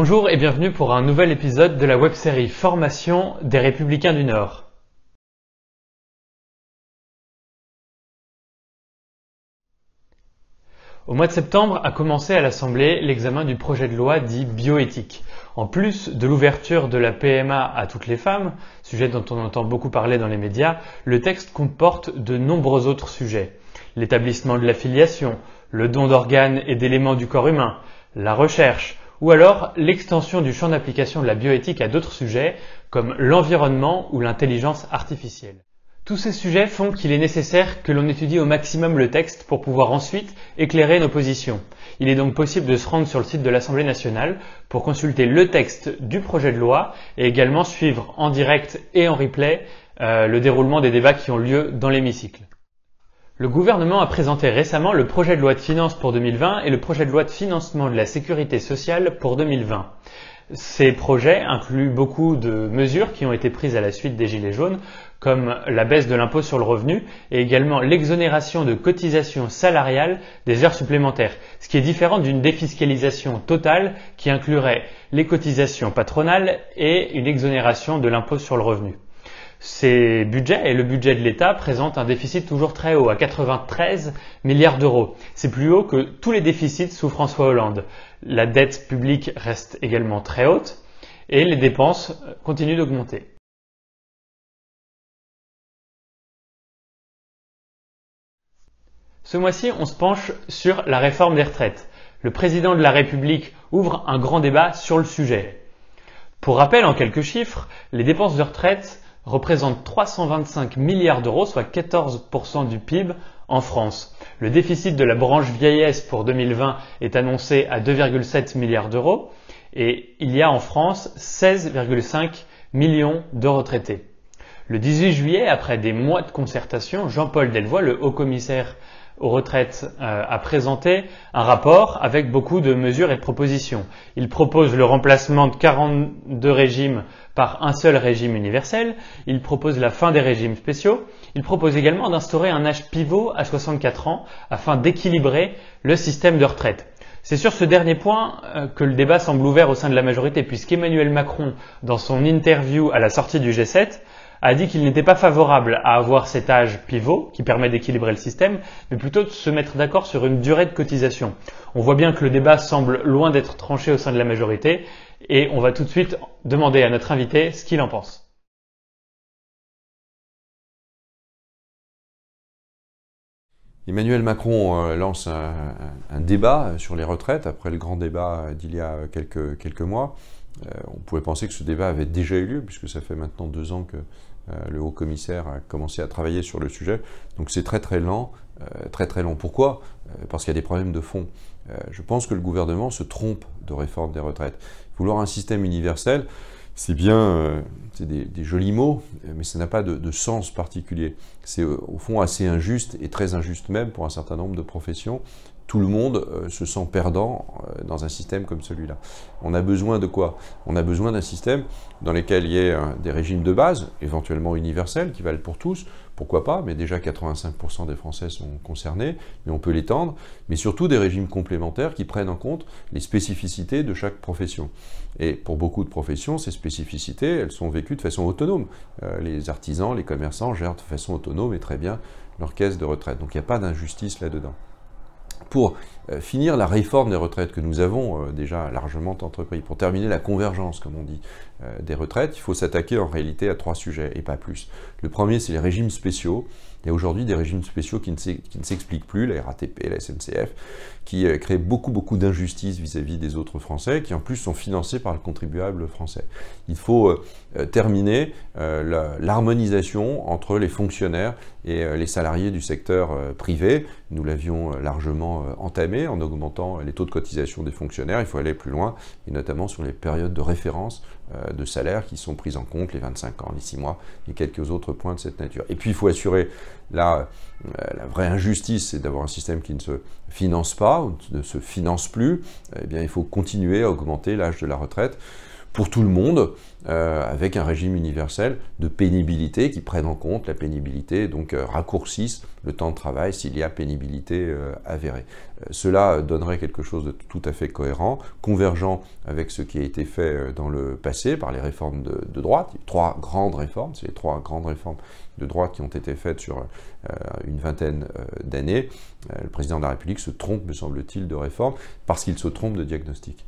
Bonjour et bienvenue pour un nouvel épisode de la web-série Formation des Républicains du Nord. Au mois de septembre a commencé à l'Assemblée l'examen du projet de loi dit bioéthique. En plus de l'ouverture de la PMA à toutes les femmes, sujet dont on entend beaucoup parler dans les médias, le texte comporte de nombreux autres sujets. L'établissement de la filiation, le don d'organes et d'éléments du corps humain, la recherche, ou alors l'extension du champ d'application de la bioéthique à d'autres sujets comme l'environnement ou l'intelligence artificielle. Tous ces sujets font qu'il est nécessaire que l'on étudie au maximum le texte pour pouvoir ensuite éclairer nos positions. Il est donc possible de se rendre sur le site de l'Assemblée nationale pour consulter le texte du projet de loi et également suivre en direct et en replay euh, le déroulement des débats qui ont lieu dans l'hémicycle. Le gouvernement a présenté récemment le projet de loi de finances pour 2020 et le projet de loi de financement de la sécurité sociale pour 2020. Ces projets incluent beaucoup de mesures qui ont été prises à la suite des Gilets jaunes, comme la baisse de l'impôt sur le revenu et également l'exonération de cotisations salariales des heures supplémentaires, ce qui est différent d'une défiscalisation totale qui inclurait les cotisations patronales et une exonération de l'impôt sur le revenu. Ces budgets et le budget de l'État présentent un déficit toujours très haut, à 93 milliards d'euros. C'est plus haut que tous les déficits sous François Hollande. La dette publique reste également très haute et les dépenses continuent d'augmenter. Ce mois-ci, on se penche sur la réforme des retraites. Le président de la République ouvre un grand débat sur le sujet. Pour rappel, en quelques chiffres, les dépenses de retraite représente 325 milliards d'euros, soit 14% du PIB en France. Le déficit de la branche vieillesse pour 2020 est annoncé à 2,7 milliards d'euros et il y a en France 16,5 millions de retraités. Le 18 juillet, après des mois de concertation, Jean-Paul Delvoye, le haut commissaire aux retraites euh, a présenté un rapport avec beaucoup de mesures et de propositions. Il propose le remplacement de 42 régimes par un seul régime universel, il propose la fin des régimes spéciaux, il propose également d'instaurer un âge pivot à 64 ans afin d'équilibrer le système de retraite. C'est sur ce dernier point euh, que le débat semble ouvert au sein de la majorité puisqu'Emmanuel Macron, dans son interview à la sortie du G7, a dit qu'il n'était pas favorable à avoir cet âge pivot qui permet d'équilibrer le système, mais plutôt de se mettre d'accord sur une durée de cotisation. On voit bien que le débat semble loin d'être tranché au sein de la majorité, et on va tout de suite demander à notre invité ce qu'il en pense. Emmanuel Macron euh, lance un, débat sur les retraites après le grand débat d'il y a quelques mois. Euh, on pouvait penser que ce débat avait déjà eu lieu, puisque ça fait maintenant deux ans que euh, le haut commissaire a commencé à travailler sur le sujet. Donc c'est très très lent, euh, très très long. Pourquoi? Parce qu'il y a des problèmes de fond. je pense que le gouvernement se trompe de réforme des retraites. Vouloir un système universel, c'est bien, c'est des, jolis mots, mais ça n'a pas de, de, sens particulier. C'est au fond assez injuste et très injuste même pour un certain nombre de professions tout le monde se sent perdant dans un système comme celui-là. On a besoin de quoi? On a besoin d'un système dans lequel il y ait des régimes de base, éventuellement universels, qui valent pour tous, pourquoi pas, mais déjà 85% des Français sont concernés, mais on peut l'étendre, mais surtout des régimes complémentaires qui prennent en compte les spécificités de chaque profession. Et pour beaucoup de professions, ces spécificités, elles sont vécues de façon autonome. Euh, les artisans, les commerçants gèrent de façon autonome et très bien leur caisse de retraite. Donc il n'y a pas d'injustice là-dedans pour euh, finir la réforme des retraites que nous avons euh, déjà largement entrepris, pour terminer la convergence, comme on dit, euh, des retraites, il faut s'attaquer en réalité à trois sujets et pas plus. Le premier, c'est les régimes spéciaux. Il y a aujourd'hui des régimes spéciaux qui ne s'expliquent plus, la RATP, la SNCF, qui créent beaucoup, beaucoup d'injustices vis-à-vis des autres Français, qui en plus sont financés par le contribuable français. Il faut terminer l'harmonisation entre les fonctionnaires et les salariés du secteur privé. Nous l'avions largement entamé en augmentant les taux de cotisation des fonctionnaires. Il faut aller plus loin, et notamment sur les périodes de référence euh, de salaire qui sont prises en compte, les 25 ans, les 6 mois, et quelques autres points de cette nature. Et puis il faut assurer la, euh, la vraie injustice, c'est d'avoir un système qui ne se finance pas, ou ne se finance plus. Eh bien, il faut continuer à augmenter l'âge de la retraite pour tout le monde, avec un régime universel de pénibilité qui prenne en compte la pénibilité, donc raccourcisse le temps de travail s'il y a pénibilité avérée. cela donnerait quelque chose de tout à fait cohérent, convergent avec ce qui a été fait dans le passé par les réformes de, de droite. Trois grandes réformes, c'est les trois grandes réformes de droite qui ont été faites sur euh, une vingtaine euh, d'années. Euh, le président de la République se trompe, me semble-t-il, de réforme parce qu'il se trompe de diagnostic.